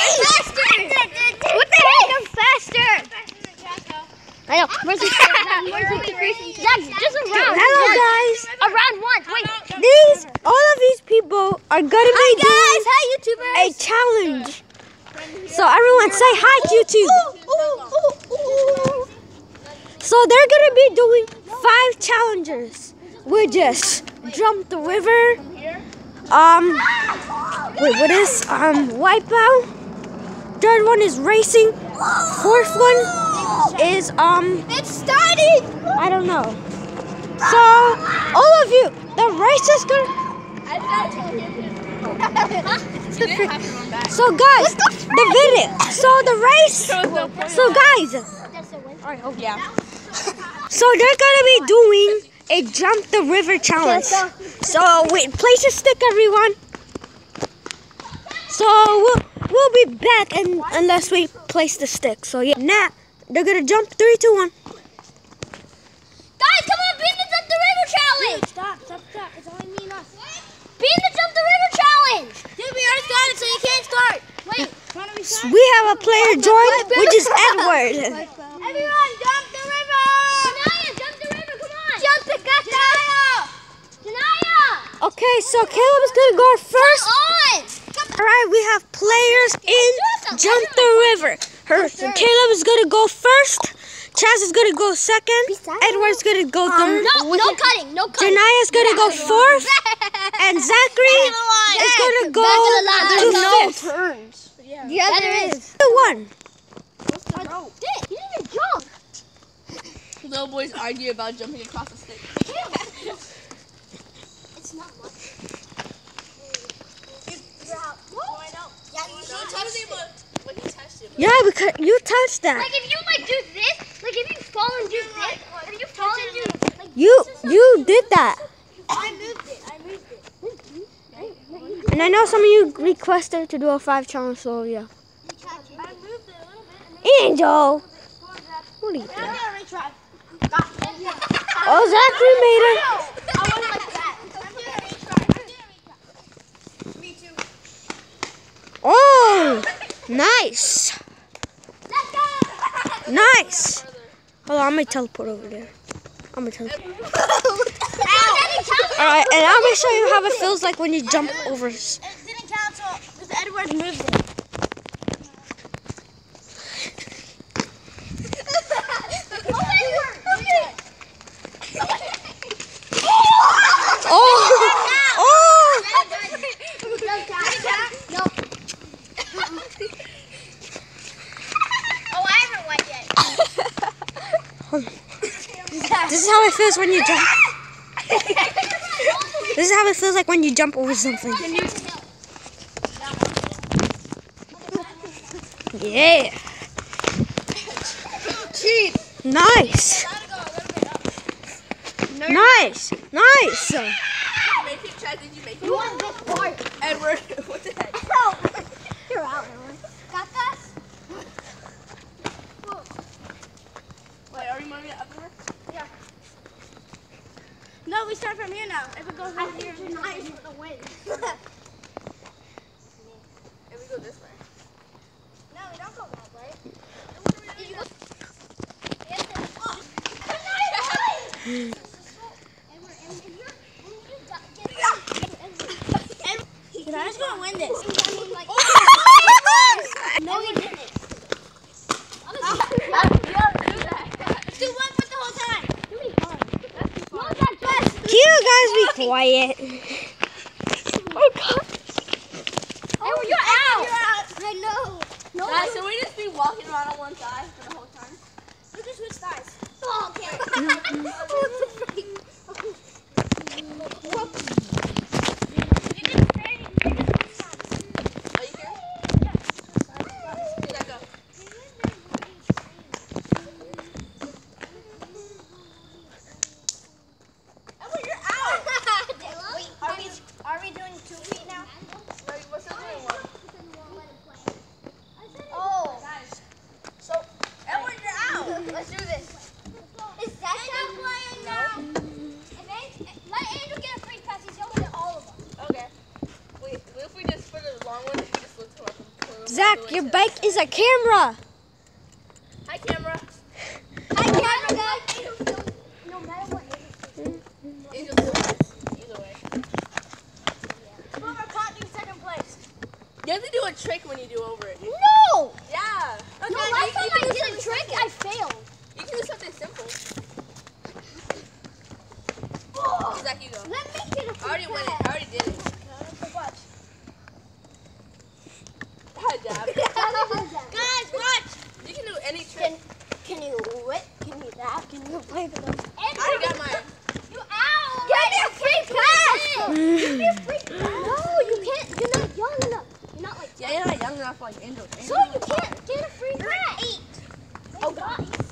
faster. What the heck? I'm faster. I know. Where's the Zach, just a round. Hello, guys. A round once. Wait. These, all of these people are gonna be doing Hi, YouTubers. a challenge. So everyone say hi, to YouTube. So they're gonna be doing five challenges. We just jump the river. Um, wait, what is um wipeout? Third one is racing. Fourth one is um. It started. I don't know. So all of you, the race is gonna. So guys, the video. So the race. So guys. Yeah. So they're gonna be doing a jump the river challenge. So wait, place your stick, everyone. So we'll we'll be back and unless we place the stick. So yeah, now they're gonna jump three, two, one. Guys, come on, be in the jump the river challenge. Stop, stop, stop. It's only me and us. Be in the jump the river challenge. Dude, we already started, so you can't start. Wait, why don't we start? We have a player joined, which is Edward. Um, Everyone, jump the river. Janaya, jump the river. Come on. Jump the Janaya. Janaya. Okay, so Caleb is gonna go first. On. All right, we have players in jump the river. Her, Caleb is gonna go first. Chaz is gonna go second. Edward's gonna go um, third. No, no cutting. No cutting. Janaya's gonna go fourth. And Zachary is gonna go Back to the line. to No fifth. turns. Yeah, there is. Two, one. Dick, you didn't even jump. Little boys argue about jumping across the stick. It's not much. Yeah, because you touched that. Like if you like do this, like if you fall and do this, if you fall and do like You you did that. I moved it, I moved it. And I know some of you requested to do a five challenge, so yeah. I moved it a little bit Angel. What are you doing? then I. Oh, Zachary made it. I went like that. I'm gonna retry. I'm gonna retry. Me too. Oh, nice. Nice. Hold on, I'm gonna teleport over there. I'm gonna teleport. Ow! All right, and I'm gonna show you how it feels like when you jump over. It didn't count so because Edward moved it. Oh, oh. No. Oh, I haven't went yet. This is how it feels when you jump. This is how it feels like when you jump over something. Yeah. Cheat. Nice. Nice. Nice. Make it, Chad. Did you make it? You want this part? Edward, what the heck? You're out, Edward. Got this? Wait, are we moving it up there? No, we start from here now. If it goes over here, it's nice for the win. If we go this way. No, we don't go that way. I was gonna win this. No, he didn't. Dude, one for the whole time. Can you guys be quiet? Oh God. Oh, you're out. I know. No, Guys, so we just be walking around on one side for the whole time? you can switch sides. Oh, okay. Are you here? Yeah, go. Edward, you're out. Wait, are we are we doing two feet now? Wait, what's the other one? Oh, So, Edward, you're out. let's do this. Is that playing now? Zach, your bike is a camera. Hi, camera. Hi, camera. No matter what. Angel wins. Either way. Whoever caught me second place. You have to do a trick when you do over it. No. Yeah. Okay, No, last you time I did a trick, simple. I failed. You can do something simple. Oh. Zach, you go. Let me get a I already went it. I already did it. Watch. Hi, Dab. Guys, watch. You can do any trick. Can you whip? Can you that? Can play the I got mine. You ow! Give me a free pass! Give me a free pass! No, you can't. You're not young enough. You're not like. Yeah, you're not young enough like Angel. So you can't get a free pass. Eight. Oh God.